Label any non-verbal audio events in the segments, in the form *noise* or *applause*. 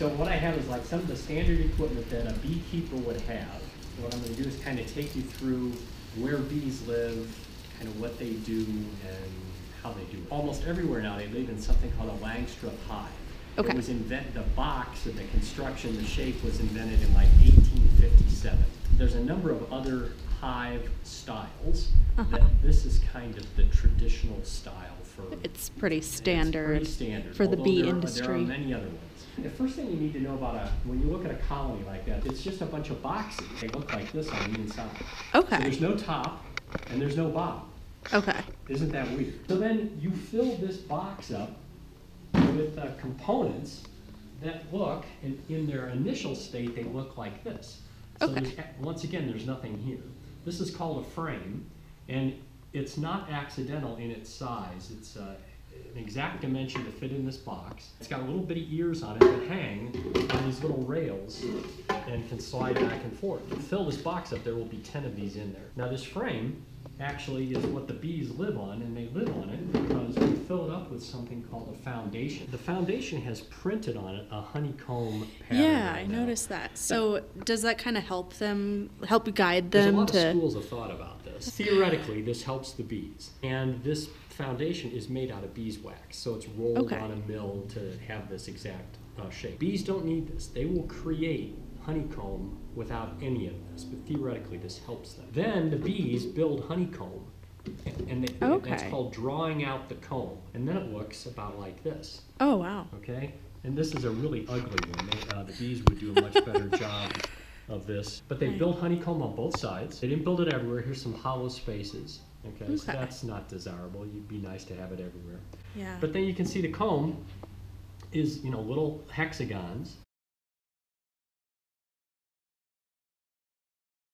So what I have is like some of the standard equipment that a beekeeper would have. What I'm gonna do is kind of take you through where bees live, kind of what they do and how they do it. Almost everywhere now, they live in something called a Langstroth hive. Okay. It was invent, the box and the construction, the shape was invented in like eighteen fifty-seven. There's a number of other hive styles. Uh-huh. That this is kind of the traditional style for. It's pretty It's standard, pretty standard, for the bee there are- industry. There are many other ones. The first thing you need to know about a, when you look at a colony like that, it's just a bunch of boxes. They look like this on the inside. Okay. So there's no top and there's no bottom. Okay. Isn't that weird? So then you fill this box up with uh, components that look, in, in their initial state, they look like this. So Okay. there's, once again, there's nothing here. This is called a frame, and it's not accidental in its size. It's uh, an exact dimension to fit in this box. It's got little bitty ears on it that hang on these little rails and can slide back and forth. To fill this box up, there will be 10 of these in there. Now, this frame actually is what the bees live on, and they live on it because we fill it up with something called a foundation. The foundation has printed on it a honeycomb pattern. Yeah, I now. noticed that. So does that kind of help them, help guide There's a them lot of to? schools of thought about this. Theoretically, this helps the bees, and this foundation is made out of beeswax, so it's rolled Okay. on a mill to have this exact uh, shape. Bees don't need this; they will create honeycomb without any of this. But theoretically, this helps them. Then the bees build honeycomb, and, they, that's Okay. called drawing out the comb, and then it looks about like this. Oh wow. Okay, and this is a really ugly one. They, uh, the bees would do a much better *laughs* job of this. But they Right. built honeycomb on both sides. They didn't build it everywhere. Here's some hollow spaces. Okay, so Okay. that's not desirable. You'd be nice to have it everywhere. Yeah. But then you can see the comb is, you know, little hexagons.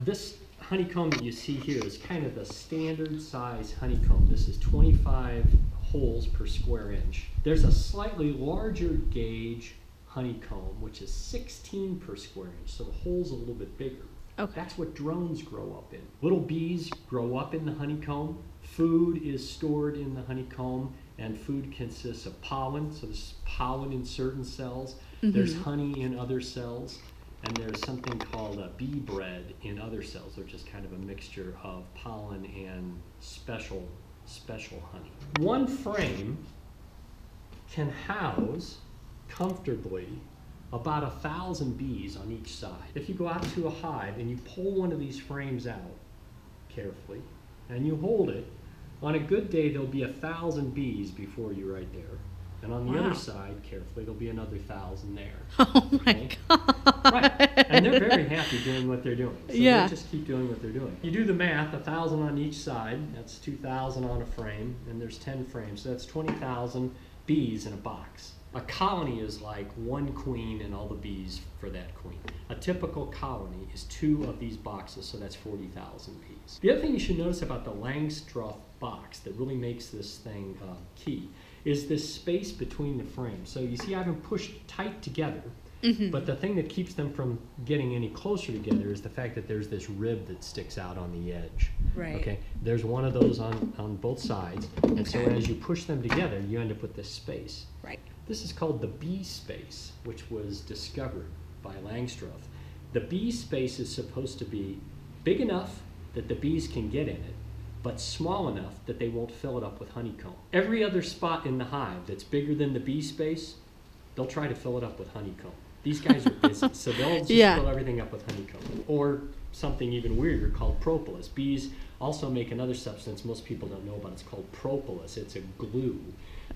This honeycomb that you see here is kind of the standard size honeycomb. This is 25 holes per square inch. There's a slightly larger gauge honeycomb, which is 16 per square inch, so the hole's a little bit bigger. Okay. That's what drones grow up in. Little bees grow up in the honeycomb. Food is stored in the honeycomb, and food consists of pollen. So there's pollen in certain cells. There's Mhm. honey in other cells, and there's something called a bee bread in other cells, which is kind of a mixture of pollen and special special honey. One frame can house comfortably about a thousand bees on each side. If you go out to a hive and you pull one of these frames out carefully and you hold it, on a good day there'll be a thousand bees before you right there. And on the Wow. other side, carefully, there'll be another thousand there. *laughs* Oh my Okay. god. Right. And they're very happy doing what they're doing. So Yeah. they just keep doing what they're doing. You do the math, a thousand on each side, that's two thousand on a frame, and there's ten frames, so that's twenty thousand bees in a box. A colony is like one queen and all the bees for that queen. A typical colony is two of these boxes, so that's 40,000 bees. The other thing you should notice about the Langstroth box that really makes this thing uh, key is this space between the frames. So you see, I have them pushed tight together, Mhm. but the thing that keeps them from getting any closer together is the fact that there's this rib that sticks out on the edge. Right. Okay, there's one of those on, on both sides, and so as you push them together, you end up with this space. Right. This is called the bee space, which was discovered by Langstroth. The bee space is supposed to be big enough that the bees can get in it, but small enough that they won't fill it up with honeycomb. Every other spot in the hive that's bigger than the bee space, they'll try to fill it up with honeycomb. These guys are busy, *laughs* so they'll just Yeah. fill everything up with honeycomb. Or something even weirder called propolis. Bees also make another substance most people don't know about. It's called propolis. It's a glue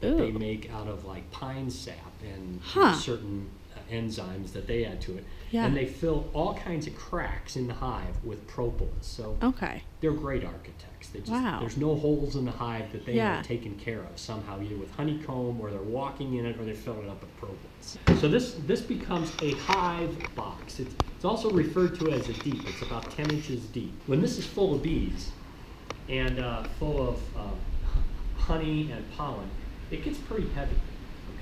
that they Ooh. make out of like pine sap and Huh. certain uh, enzymes that they add to it. Yeah. And they fill all kinds of cracks in the hive with propolis. So Okay. they're great architects. They just, Wow. There's no holes in the hive that they Yeah. haven't taken care of somehow, either with honeycomb or they're walking in it or they're filling it up with propolis. So this this becomes a hive box. It's, it's also referred to as a deep. It's about 10 inches deep. When this is full of bees and uh, full of uh, honey and pollen, it gets pretty heavy.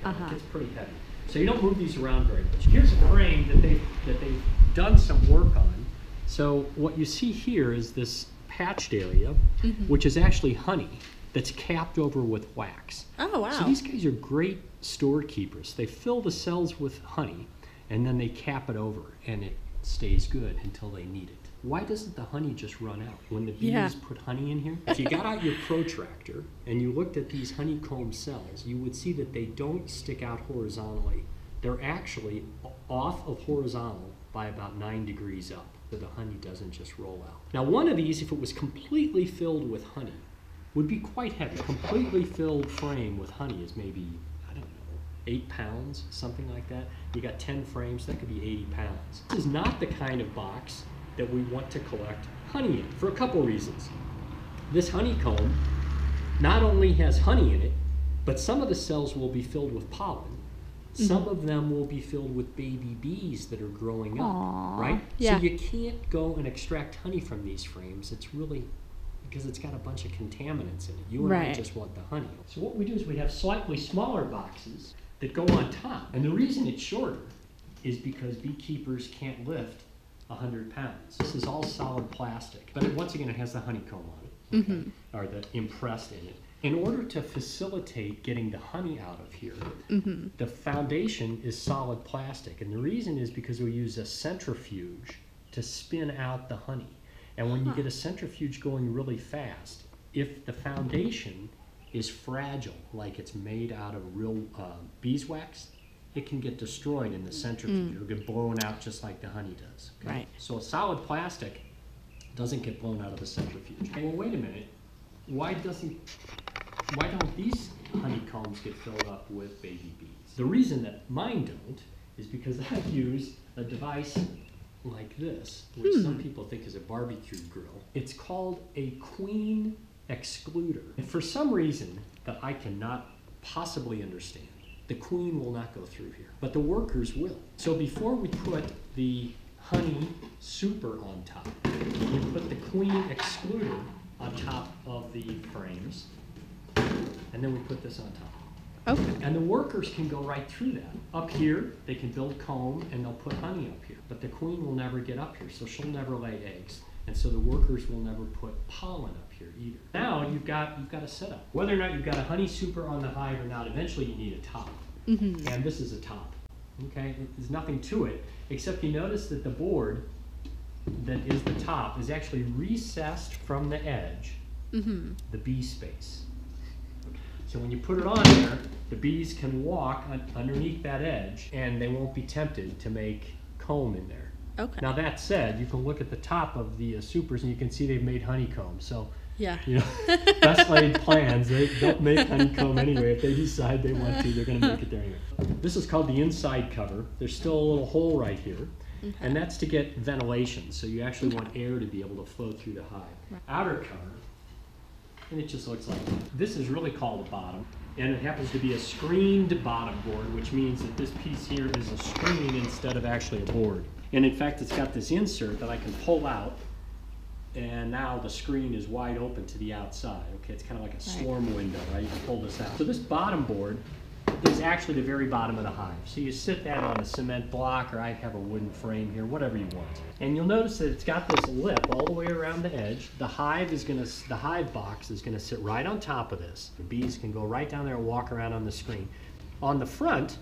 Okay? Uh-huh. It gets pretty heavy. So you don't move these around very much. Here's a frame that they've, that they've done some work on. So what you see here is this patched area, Mhm. which is actually honey that's capped over with wax. Oh wow. So these guys are great storekeepers. They fill the cells with honey, and then they cap it over, and it stays good until they need it. Why doesn't the honey just run out when the bees Yeah. put honey in here? If you got out your protractor and you looked at these honeycomb cells, you would see that they don't stick out horizontally. They're actually off of horizontal by about nine degrees up, so the honey doesn't just roll out. Now, one of these, if it was completely filled with honey, would be quite heavy. Completely filled frame with honey is maybe, I don't know, eight pounds, something like that. You got 10 frames, that could be 80 pounds. This is not the kind of box that we want to collect honey in for a couple reasons. This honeycomb not only has honey in it, but some of the cells will be filled with pollen. Mm-hmm. Some of them will be filled with baby bees that are growing up, Aw, right? yeah. So you can't go and extract honey from these frames. It's really because it's got a bunch of contaminants in it. You and I just want the honey. So what we do is we have slightly smaller boxes that go on top. And the reason it's shorter is because beekeepers can't lift 100 pounds. This is all solid plastic, but once again, it has the honeycomb on it, okay? or the impressed in it. In order to facilitate getting the honey out of here, the foundation is solid plastic. And the reason is because we use a centrifuge to spin out the honey. And when you get a centrifuge going really fast, if the foundation is fragile, like it's made out of real uh, beeswax, it can get destroyed in the centrifuge. Mm. It'll get blown out just like the honey does. okay? Right. So a solid plastic doesn't get blown out of the centrifuge. Well, wait a minute. Why doesn't why don't these honeycombs get filled up with baby bees? The reason that mine don't is because I've *laughs* used a device like this, which some hmm. people think is a barbecue grill. It's called a queen excluder. And for some reason that I cannot possibly understand, the queen will not go through here, but the workers will. So before we put the honey super on top, we put the queen excluder on top of the frames, and then we put this on top. Okay. And the workers can go right through that. Up here, they can build comb and they'll put honey up here. But the queen will never get up here, so she'll never lay eggs. And so the workers will never put pollen up here either. Now you've got you've got a setup. Whether or not you've got a honey super on the hive or not, eventually you need a top. Mm-hmm. And this is a top. Okay? There's nothing to it, except you notice that the board that is the top is actually recessed from the edge, mm-hmm. the bee space. So when you put it on there, the bees can walk un- underneath that edge and they won't be tempted to make comb in there. Okay. Now that said, you can look at the top of the uh, supers and you can see they've made honeycomb. So, Yeah. you know, *laughs* best laid plans, they don't make honeycomb anyway. If they decide they want to, they're going to make it there anyway. This is called the inside cover. There's still a little hole right here. And that's to get ventilation. So you actually want air to be able to flow through the hive. Outer cover and it just looks like that. This is really called a bottom, and it happens to be a screened bottom board, which means that this piece here is a screen instead of actually a board. And in fact, it's got this insert that I can pull out, and now the screen is wide open to the outside. Okay, it's kind of like a storm window, right? You can pull this out. So this bottom board is actually the very bottom of the hive. So you sit that on a cement block, or I have a wooden frame here, whatever you want. And you'll notice that it's got this lip all the way around the edge. The hive is gonna, the hive box is gonna sit right on top of this. The bees can go right down there and walk around on the screen. On the front,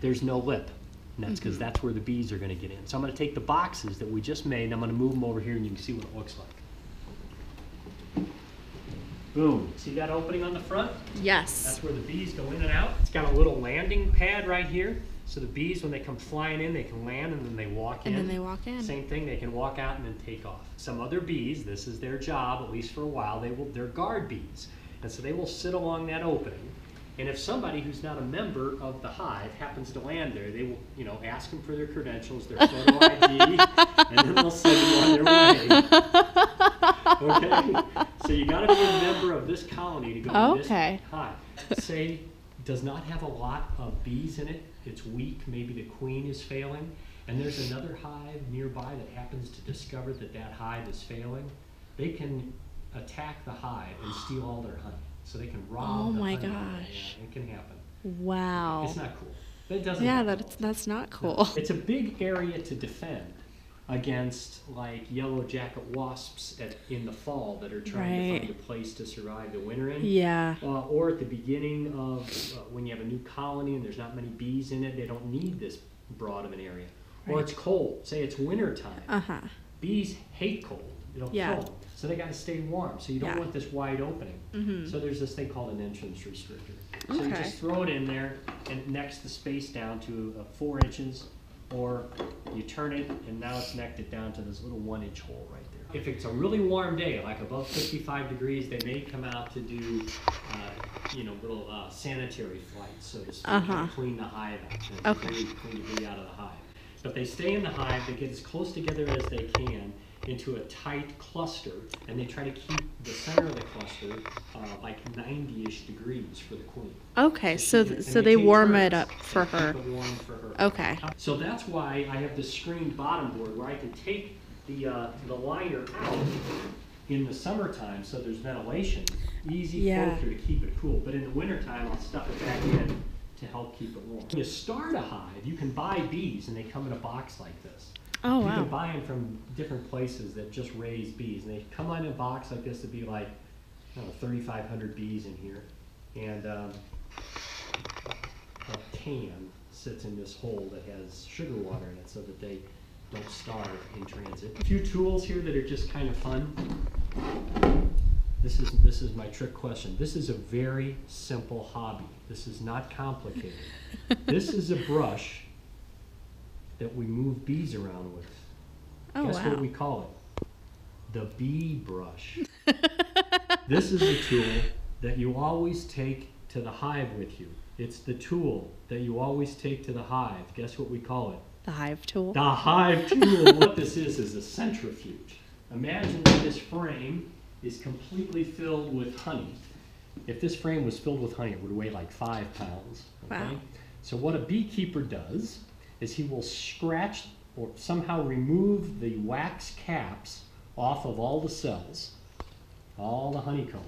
there's no lip. And that's because mm-hmm. that's where the bees are gonna get in. So I'm gonna take the boxes that we just made, and I'm gonna move them over here, and you can see what it looks like. Boom. See that opening on the front? Yes. That's where the bees go in and out. It's got a little landing pad right here. So the bees, when they come flying in, they can land and then they walk in. And then they walk in. Same thing, they can walk out and then take off. Some other bees, this is their job, at least for a while, they will, they're guard bees. And so they will sit along that opening. And if somebody who's not a member of the hive happens to land there, they will, you know, ask them for their credentials, their photo ID, and then they'll send them on their way. Okay? So you gotta be a member of this colony to go to this Okay. hive. Say, does not have a lot of bees in it, it's weak, maybe the queen is failing, and there's another hive nearby that happens to discover that that hive is failing, they can attack the hive and steal all their honey. So they can rob Oh the my honey. gosh. Yeah, it can happen. Wow. It's not cool. It doesn't Yeah, that's that's not No. cool. *laughs* It's a big area to defend against like yellow jacket wasps at, in the fall that are trying to find a place to survive the winter in. Yeah. Uh, or at the beginning of uh, when you have a new colony and there's not many bees in it, they don't need this broad of an area. Or it's cold, say it's winter time. Uh huh. Bees hate cold, it'll Yeah. kill. So they gotta stay warm, so you don't Yeah. want this wide opening. Mhm. So there's this thing called an entrance restrictor. So you Okay. just throw it in there and it necks the space down to uh, four inches, or you turn it and now it's necked it down to this little one inch hole right there. If it's a really warm day, like above fifty-five degrees, they may come out to do, uh, you know, little uh, sanitary flights, so to speak, Uh-huh. to clean the hive out, and Okay. clean, debris out of the hive. But they stay in the hive, they get as close together as they can into a tight cluster, and they try to keep the center of the cluster uh, like 90-ish degrees for the queen. Okay, so she th- so and they warm it up for her. for her. Okay. So that's why I have this screened bottom board where I can take the, uh, the liner out in the summertime, so there's ventilation, easy Yeah. through to keep it cool. But in the wintertime, I'll stuff it back in to help keep it warm. When you start a hive, you can buy bees and they come in a box like this. Oh You can buy them from different places that just raise bees, and they come in a box like this to be like, I don't know, thirty-five hundred bees in here, and, um, a can sits in this hole that has sugar water in it so that they don't starve in transit. A few tools here that are just kind of fun. This is, this is my trick question. This is a very simple hobby. This is not complicated. *laughs* This is a brush that we move bees around with. Oh Guess what we call it? The bee brush. *laughs* this is a tool that you always take to the hive with you. It's the tool that you always take to the hive. Guess what we call it? The hive tool. The hive tool. *laughs* what this is is a centrifuge. Imagine that this frame is completely filled with honey. If this frame was filled with honey, it would weigh like five pounds. Okay? Wow. So what a beekeeper does is he will scratch or somehow remove the wax caps off of all the cells, all the honeycomb,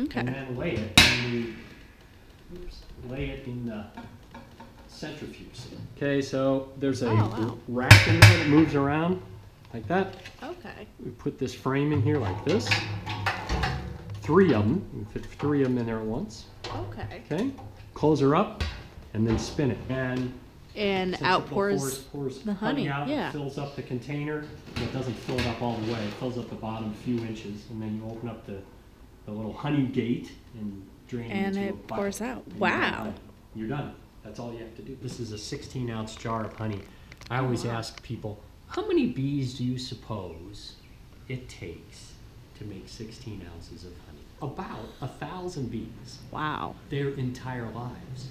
Okay. and then lay it in the, oops, lay it in the centrifuge. Okay, so there's a Oh, wow. rack in there that moves around like that. Okay. We put this frame in here like this. Three of them. We fit three of them in there at once. Okay. Okay. Close her up, and then spin it. And And centrifugal out pours. pours the honey, out, yeah. fills up the container. and It doesn't fill it up all the way. It fills up the bottom a few inches, and then you open up the, the little honey gate and drain And into it a bucket. pours out. And you're done. Wow. You're done. That's all you have to do. This is a 16 ounce jar of honey. I always ask people, how many bees do you suppose it takes to make 16 ounces of honey? About a thousand bees Wow. their entire lives.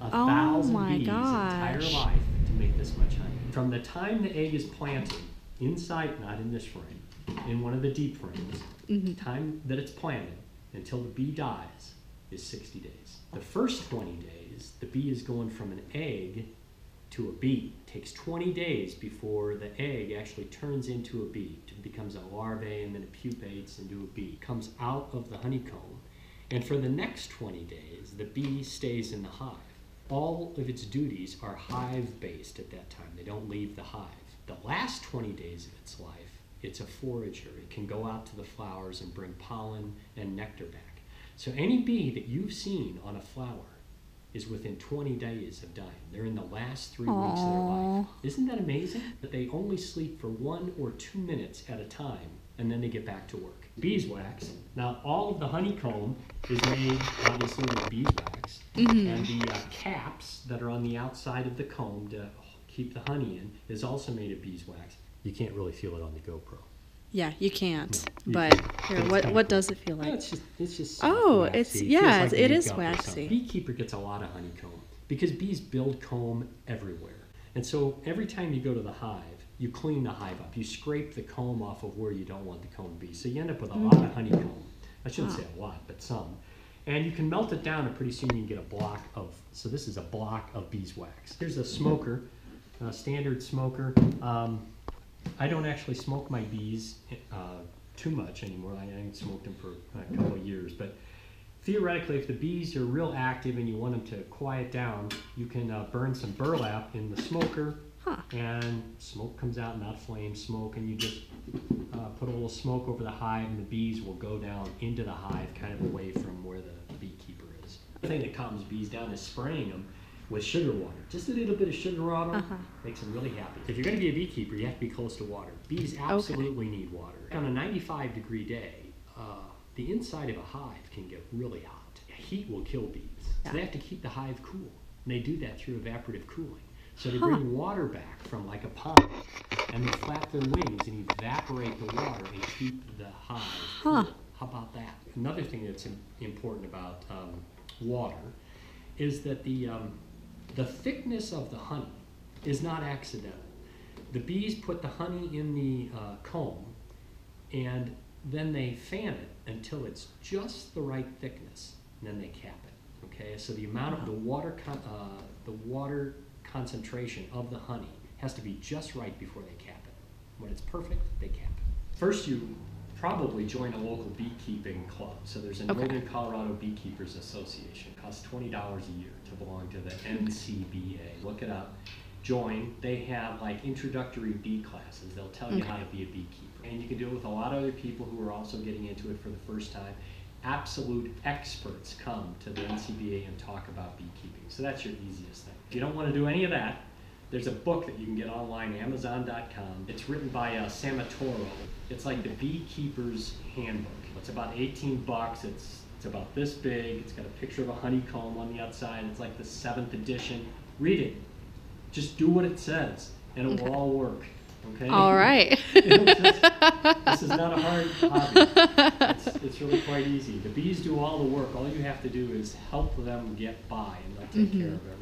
A Oh thousand my bees' entire gosh. life to make this much honey. From the time the egg is planted, inside, not in this frame, in one of the deep frames, Mm-hmm. the time that it's planted until the bee dies is 60 days. The first 20 days, the bee is going from an egg to a bee. It takes 20 days before the egg actually turns into a bee. It becomes a larvae and then it pupates into a bee. It Comes out of the honeycomb. And for the next 20 days, the bee stays in the hive. All of its duties are hive based at that time. They don't leave the hive. The last 20 days of its life, it's a forager. It can go out to the flowers and bring pollen and nectar back. So any bee that you've seen on a flower is within 20 days of dying. They're in the last three weeks of their life. Isn't that amazing? But they only sleep for one or two minutes at a time, and then they get back to work. Beeswax. Now, all of the honeycomb is made obviously with beeswax, and the uh, caps that are on the outside of the comb to keep the honey in is also made of beeswax. You can't really feel it on the GoPro. Yeah, you can't. But can't. here, what what does it feel like? it's just it's just Oh, soft, it's- yeah, it's- like it is makeup or something. waxy. Beekeeper gets a lot of honeycomb because bees build comb everywhere, and so every time you go to the hive, you clean the hive up. You scrape the comb off of where you don't want the comb to be, so you end up with a lot of honeycomb. I shouldn't Wow. say a lot, but some. And you can melt it down, and pretty soon you can get a block of. So this is a block of beeswax. Here's a smoker, a standard smoker. Um, I don't actually smoke my bees uh, too much anymore. I haven't smoked them for a couple of years, but theoretically, if the bees are real active and you want them to quiet down, you can uh, burn some burlap in the smoker, Huh. and smoke comes out, not flame smoke, and you just uh, put a little smoke over the hive, and the bees will go down into the hive, kind of away from where the beekeeper is. The thing that calms bees down is spraying them. with sugar water. Just a little bit of sugar water Uh-huh. makes them really happy. If you're going to be a beekeeper, you have to be close to water. Bees absolutely need water. On a 95 degree day, uh, the inside of a hive can get really hot. Heat will kill bees. So they have to keep the hive cool. And they do that through evaporative cooling. So they bring water back from like a pond and they flap their wings and evaporate the water and keep the hive Huh. cool. How about that? Another thing that's important about um, water is that the, um, the thickness of the honey is not accidental. The bees put the honey in the uh, comb and then they fan it until it's just the right thickness, and then they cap it. Okay, so the amount of the water, con- uh, the water concentration of the honey has to be just right before they cap it. When it's perfect, they cap it. First, you probably join a local beekeeping club. So there's a Okay. Northern Colorado Beekeepers Association. It costs twenty dollars a year to belong to the NCBA. Look it up. Join. They have like introductory bee classes. They'll tell you how to be a beekeeper. And you can do it with a lot of other people who are also getting into it for the first time. Absolute experts come to the NCBA and talk about beekeeping. So that's your easiest thing. If you don't want to do any of that, there's a book that you can get online, Amazon.com. It's written by uh, Sammataro. It's like the Beekeeper's Handbook. It's about 18 bucks. It's it's about this big. It's got a picture of a honeycomb on the outside. It's like the seventh edition. Read it. Just do what it says, and it Okay. will all work. Okay. All right. *laughs* Just- this is not a hard hobby. It's, *laughs* it's really quite easy. The bees do all the work. All you have to do is help them get by, and they'll take care Mhm. of everything.